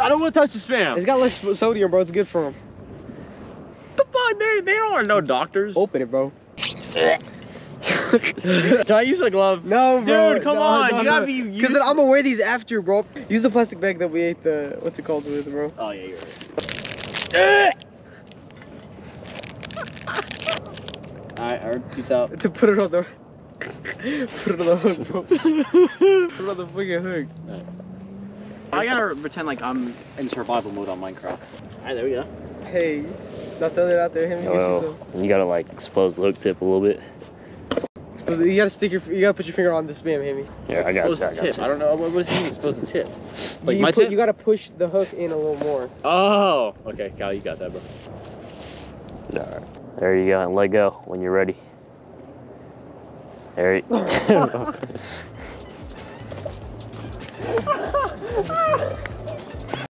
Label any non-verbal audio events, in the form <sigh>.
I don't want to touch the spam. It's got less sodium, bro. It's good for him. the fuck? They they are no doctors. Open it, bro. <laughs> Can I use a glove? No, bro. Dude, come No, on. no, you gotta be. Because then I'm gonna wear these after, bro. Use the plastic bag that we ate the what's it called with, bro. Oh yeah, you're right. <laughs> Alright, Alright, peace out. To put it on the <laughs> put it on the hook, bro. put it on the freaking hook. I gotta pretend like I'm in survival mode on Minecraft. Alright, there we go. Hey, not throw it out there. Him, you, you gotta like expose the hook tip a little bit. you gotta stick your, you gotta put your finger on the spam, Hammy. Here, I got Expose you. I the got tip. you. I don't know. What, what does he mean expose the tip? Like you my put, tip? You gotta push the hook in a little more. Oh, okay, Cal, you got that, bro. All right. There you go, and let go when you're ready. There you <laughs> <laughs> <laughs>